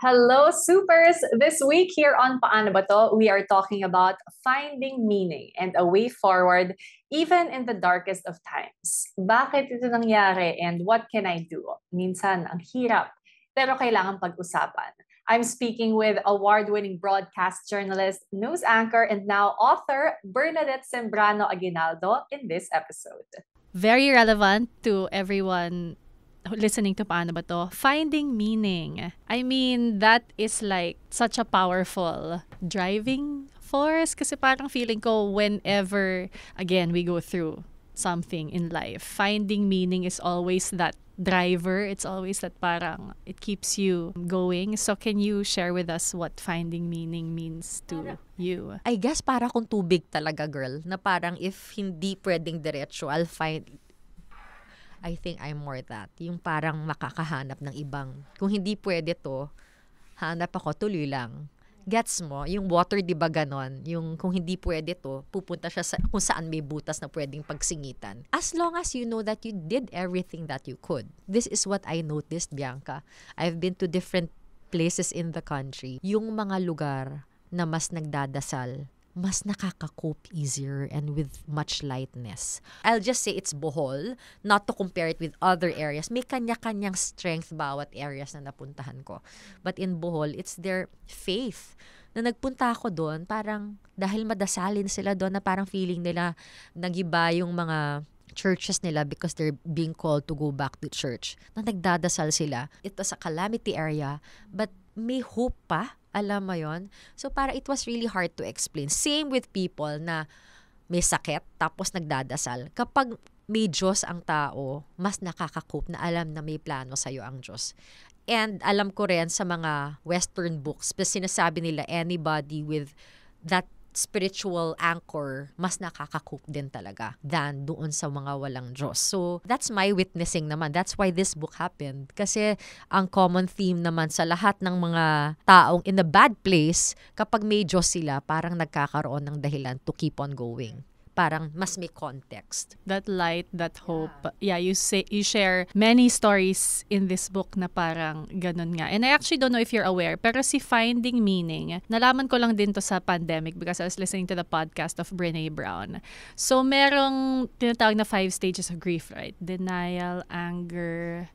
Hello, supers! This week here on Paano Ba To, we are talking about finding meaning and a way forward even in the darkest of times. Bakit ito nangyari and what can I do? Minsan, ang hirap, pero kailangan pag-usapan. I'm speaking with award-winning broadcast journalist, news anchor, and now author Bernadette Sembrano Aguinaldo in this episode. Very relevant to everyone listening to paano ba to, finding meaning. I mean, that is like such a powerful driving force kasi parang feeling ko whenever, again, we go through something in life, finding meaning is always that driver. It's always that parang it keeps you going. So can you share with us what finding meaning means to you? I guess para kung tubig talaga, girl, na parang if hindi pwedeng diretso, I'll find I think I'm more that. Yung parang makakahanap ng ibang, kung hindi pwede to, hanap ako, tuloy lang. Gets mo? Yung water, di ba ganon? Yung kung hindi pwede to, pupunta siya sa kung saan may butas na pwedeng pagsingitan. As long as you know that you did everything that you could. This is what I noticed, Bianca. I've been to different places in the country. Yung mga lugar na mas nagdadasal, mas nakaka-cope easier and with much lightness. I'll just say it's Bohol, not to compare it with other areas. May kanya-kanyang strength bawat areas na napuntahan ko. But in Bohol, it's their faith na nagpunta ako doon, parang dahil madasalin sila doon na parang feeling nila nagiba yung mga churches nila because they're being called to go back to church. Na nagdadasal sila. It was a calamity area, but may hope pa alam mo yon So, para it was really hard to explain. Same with people na may sakit tapos nagdadasal. Kapag may Diyos ang tao, mas nakaka-cope na alam na may plano sa'yo ang Diyos. And alam ko rin sa mga Western books, sinasabi nila anybody with that spiritual anchor, mas nakaka-cope din talaga than doon sa mga walang Diyos. So, that's my witnessing naman. That's why this book happened. Kasi ang common theme naman sa lahat ng mga taong in a bad place, kapag may Diyos sila, parang nagkakaroon ng dahilan to keep on going parang mas may context. That light, that hope. Yeah, yeah you say you share many stories in this book na parang ganun nga. And I actually don't know if you're aware, pero si Finding Meaning, nalaman ko lang din to sa pandemic because I was listening to the podcast of Brene Brown. So merong tinatawag na five stages of grief, right? Denial, anger,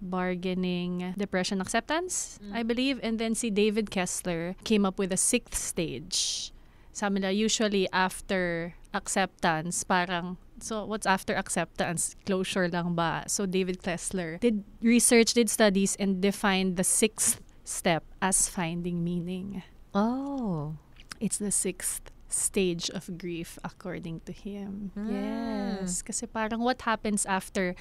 bargaining, depression, acceptance, mm. I believe. And then si David Kessler came up with a sixth stage. Sabi nila, usually after acceptance, parang So, what's after acceptance? Closure lang ba? So, David Kessler did research, did studies, and defined the sixth step as finding meaning. Oh. It's the sixth stage of grief according to him. Mm. Yes. Kasi parang what happens after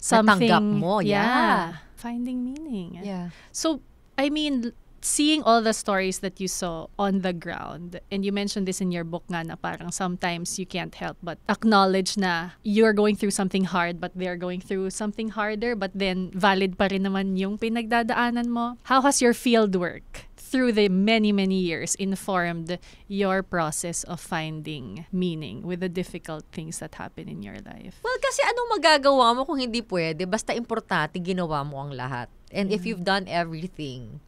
something... Natanggap mo, yeah. yeah. Finding meaning. Yeah. So, I mean, seeing all the stories that you saw on the ground, and you mentioned this in your book nga na parang sometimes you can't help but acknowledge na you're going through something hard but they're going through something harder but then valid pa rin naman yung pinagdadaanan mo. How has your field work through the many, many years informed your process of finding meaning with the difficult things that happen in your life? Well, kasi anong magagawa mo kung hindi pwede? Basta importante, ginawa mo ang lahat. And yeah. if you've done everything,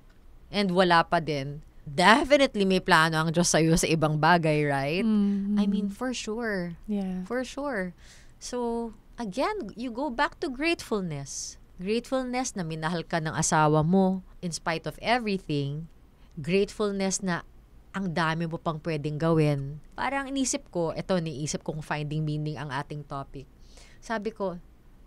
and wala pa din, definitely may plano ang Diyos sa'yo sa ibang bagay, right? Mm-hmm. I mean, for sure. Yeah. For sure. So, again, you go back to gratefulness. Gratefulness na minahal ka ng asawa mo in spite of everything. Gratefulness na ang dami mo pang pwedeng gawin. Parang inisip ko, ito niisip kong finding meaning ang ating topic. Sabi ko,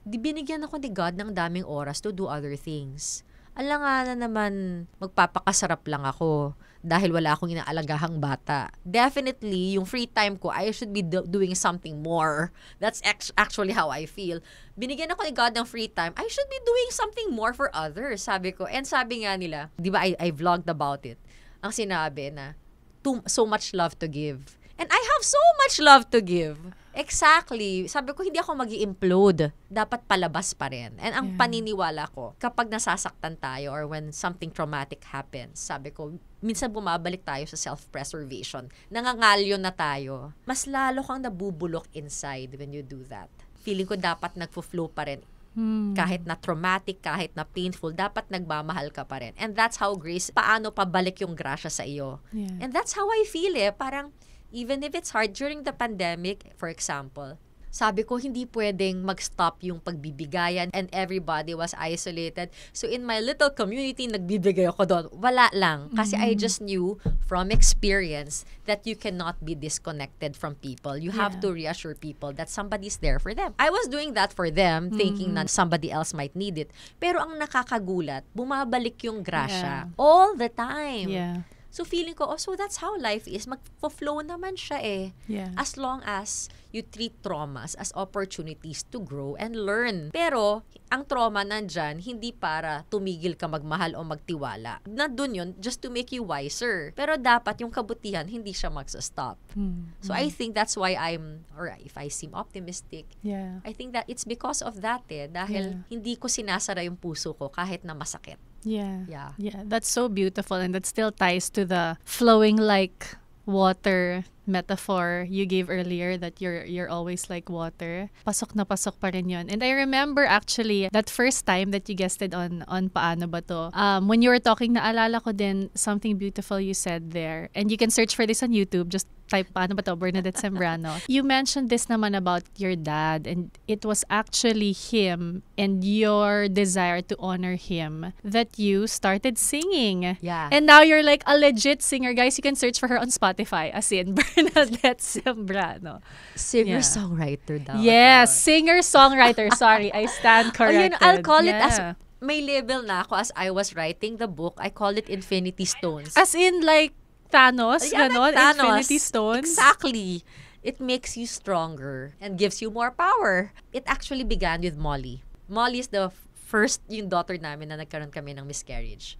di binigyan ako ni God ng daming oras to do other things alanganan naman magpapakasarap lang ako dahil wala akong inaalagahang bata. Definitely, yung free time ko, I should be do- doing something more. That's ex- actually how I feel. Binigyan ako ni God ng free time, I should be doing something more for others, sabi ko. And sabi nga nila, di ba I, I vlogged about it, ang sinabi na, too, so much love to give. And I have so much love to give. Exactly. Sabi ko, hindi ako mag implode Dapat palabas pa rin. And ang yeah. paniniwala ko, kapag nasasaktan tayo or when something traumatic happens, sabi ko, minsan bumabalik tayo sa self-preservation. Nangangalyo na tayo. Mas lalo kang nabubulok inside when you do that. Feeling ko dapat nagfo-flow pa rin Hmm. Kahit na traumatic, kahit na painful, dapat nagmamahal ka pa rin. And that's how grace, paano pabalik yung grasya sa iyo. Yeah. And that's how I feel eh. Parang, even if it's hard during the pandemic, for example, sabi ko, hindi pwedeng mag-stop yung pagbibigayan and everybody was isolated. So, in my little community, nagbibigay ako doon. Wala lang. Kasi I just knew from experience that you cannot be disconnected from people. You have Yeah. to reassure people that somebody's there for them. I was doing that for them, thinking na somebody else might need it. Pero ang nakakagulat, bumabalik yung grasya all the time. Yeah. So feeling ko, oh, so that's how life is. Mag-flow naman siya eh. Yeah. As long as you treat traumas as opportunities to grow and learn. Pero, ang trauma nandyan, hindi para tumigil ka magmahal o magtiwala. Nandun yun just to make you wiser. Pero dapat yung kabutihan, hindi siya magsa-stop. Hmm. So I think that's why I'm, or if I seem optimistic, Yeah. I think that it's because of that eh. Dahil Yeah. hindi ko sinasara yung puso ko kahit na masakit. Yeah. Yeah. Yeah, that's so beautiful and that still ties to the flowing like water metaphor you gave earlier that you're you're always like water. Pasok na pasok pa rin yun. And I remember actually that first time that you guested on on Paano Ba To, um, when you were talking, naalala ko din something beautiful you said there. And you can search for this on YouTube. Just type Paano Ba To, Bernadette Sembrano. you mentioned this naman about your dad and it was actually him and your desire to honor him that you started singing. Yeah. And now you're like a legit singer. Guys, you can search for her on Spotify as in Bernadette Sembrano. Singer-songwriter daw. Yes, singer-songwriter. Sorry, I stand Oh, yun, corrected. I'll call it Yeah. as may label na ako as I was writing the book. I call it Infinity Stones. As in like Thanos, Yeah, ganon, like Thanos. Infinity Stones. Exactly. It makes you stronger and gives you more power. It actually began with Molly. Molly is the first yung daughter namin na nagkaroon kami ng miscarriage.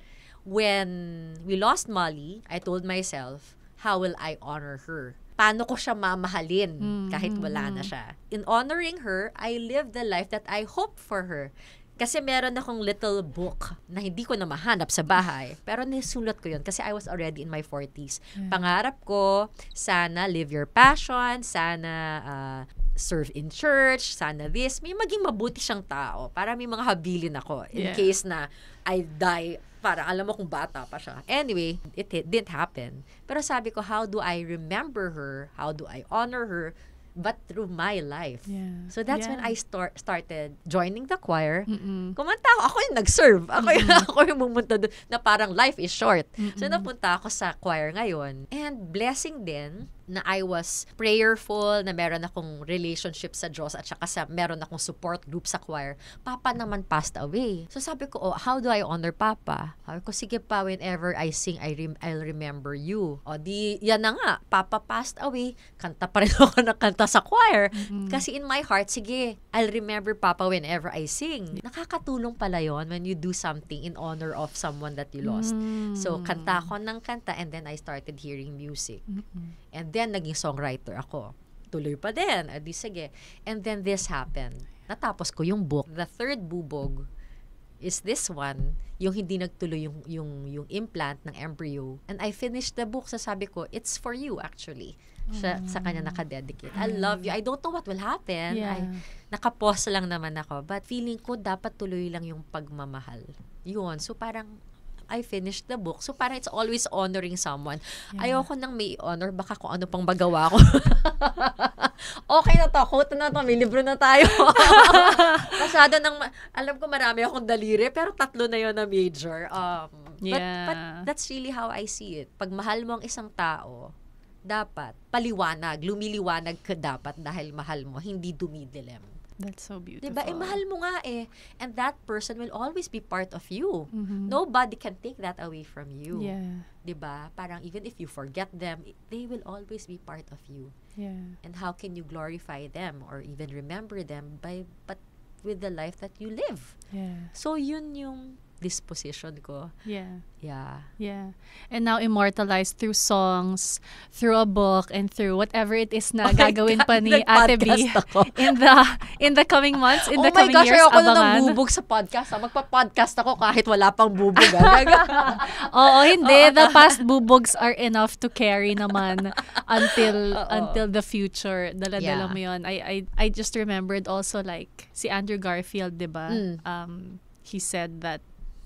When we lost Molly, I told myself, how will I honor her? Paano ko siya mamahalin kahit wala na siya? In honoring her, I live the life that I hope for her. Kasi meron akong little book na hindi ko na mahanap sa bahay. Pero nisulat ko yun kasi I was already in my 40s. Pangarap ko, sana live your passion, sana uh, serve in church, sana this. May maging mabuti siyang tao para may mga habilin ako in Yeah. case na I die para alam mo kung bata pa siya. Anyway, it, it didn't happen. Pero sabi ko, how do I remember her? How do I honor her? But through my life. Yeah. So that's when Yeah. I start started joining the choir. Mm-mm. Kumanta ako. Ako yung nag-serve. Ako yung, ako yung pumunta doon na parang life is short. So napunta ako sa choir ngayon. And blessing din na I was prayerful, na meron akong relationship sa Diyos at saka sa, meron akong support group sa choir. Papa naman passed away. So sabi ko, oh, how do I honor Papa? Sabi ko, sige pa, whenever I sing, I rem- I'll remember you. O di, yan na nga, Papa passed away. Kanta pa rin ako ng kanta sa choir. Kasi in my heart, sige, I'll remember Papa whenever I sing. Nakakatulong pala yon when you do something in honor of someone that you lost. So, kanta ako ng kanta and then I started hearing music. And then, naging songwriter ako. Tuloy pa din. Adi, sige. And then, this happened. Natapos ko yung book. The third bubog is this one, yung hindi nagtuloy yung, yung, yung implant ng embryo. And I finished the book. So, sabi ko, it's for you, actually. Siya, Sa kanya nakadedicate. I love you. I don't know what will happen. Yeah. I, nakapos lang naman ako. But feeling ko, dapat tuloy lang yung pagmamahal. Yun. So, parang, I finished the book. So, parang it's always honoring someone. Ayoko nang may honor. Baka kung ano pang magawa ko. okay na to. Quote na to. May libro na tayo. Masyado nang, alam ko marami akong daliri, pero tatlo na yon na major. Um, but, but Yeah. that's really how I see it. Pag mahal mo ang isang tao, dapat paliwanag, lumiliwanag ka dapat dahil mahal mo, hindi dumidilim. That's so beautiful. Diba? Eh, mahal mo nga eh. And that person will always be part of you. Mhm. Nobody can take that away from you. Yeah. Diba? Parang even if you forget them, they will always be part of you. Yeah. And how can you glorify them or even remember them by but with the life that you live? Yeah. So yun yung disposition ko. Yeah. Yeah. Yeah. And now immortalized through songs, through a book, and through whatever it is na Oh my gagawin God, pa ni Ate B ako. in the in the coming months, in oh the my coming gosh, years. ayoko na ng bubog sa podcast. Ah. Magpa-podcast ako kahit wala pang bubog. ah. Oo, hindi. The past bubogs are enough to carry naman until Oo. until the future. Dala-dala Yeah. mo yun. I, I, I just remembered also like si Andrew Garfield, di ba? Mm. Um, he said that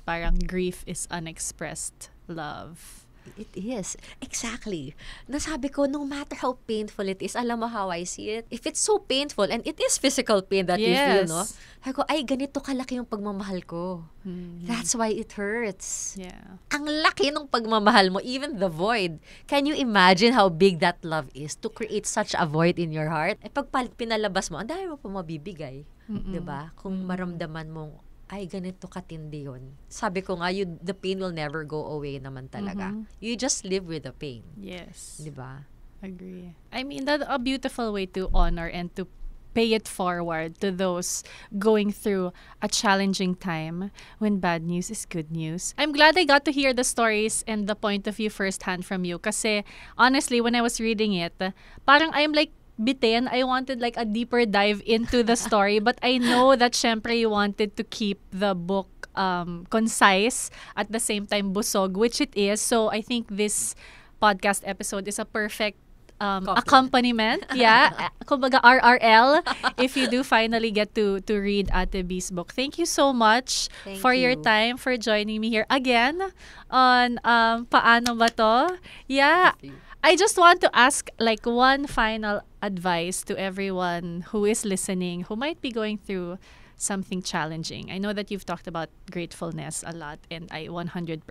parang grief is unexpressed love. It is. Exactly. Nasabi ko, no matter how painful it is, alam mo how I see it? If it's so painful, and it is physical pain that you feel, no? Sabi ko, ay, ganito kalaki yung pagmamahal ko. Mhm. That's why it hurts. Yeah. Ang laki ng pagmamahal mo, even the void. Can you imagine how big that love is to create such a void in your heart? Eh, pag pinalabas mo, ang dami mo pa mabibigay. Mm-mm. 'Di ba? Kung maramdaman mong ay ganito katindi yun. Sabi ko nga, you, the pain will never go away naman talaga. Mhm. You just live with the pain. Yes. 'Di ba? Agree. I mean, that's a beautiful way to honor and to pay it forward to those going through a challenging time when bad news is good news. I'm glad I got to hear the stories and the point of view firsthand from you kasi honestly, when I was reading it, parang I'm like bitin. I wanted like a deeper dive into the story but I know that syempre you wanted to keep the book um, concise at the same time busog, which it is. So I think this podcast episode is a perfect um, accompaniment. Yeah. Kumbaga RRL if you do finally get to to read Ate B's book. Thank you so much Thank for your time for joining me here again on um, Paano Ba To? Yeah. I just want to ask like one final advice to everyone who is listening who might be going through something challenging. I know that you've talked about gratefulness a lot and I 100%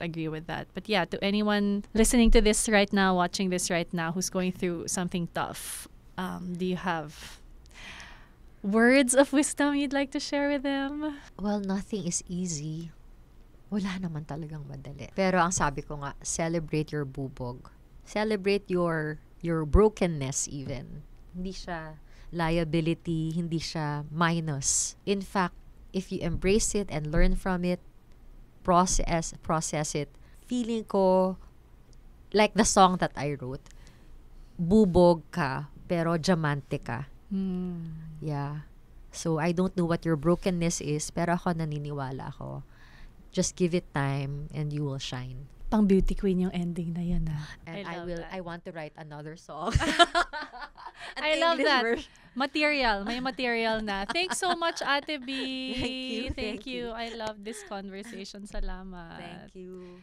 agree with that. But yeah, to anyone listening to this right now, watching this right now who's going through something tough, um, do you have words of wisdom you'd like to share with them? Well, nothing is easy. Wala naman talagang madali. Pero ang sabi ko nga, celebrate your bubog. Celebrate your your brokenness even. Hindi siya liability, hindi siya minus. In fact, if you embrace it and learn from it, process process it, feeling ko like the song that I wrote, bubog ka pero diamante ka. Hmm. Yeah. So, I don't know what your brokenness is, pero ako naniniwala ako. Just give it time and you will shine. Pang beauty queen yung ending na yan ah. And I I, love will that. I want to write another song. An I love English that. version. Material. May material na. Thanks so much, Ate B. Thank you, Thank thank you. you. I love this conversation. Salamat. Thank you.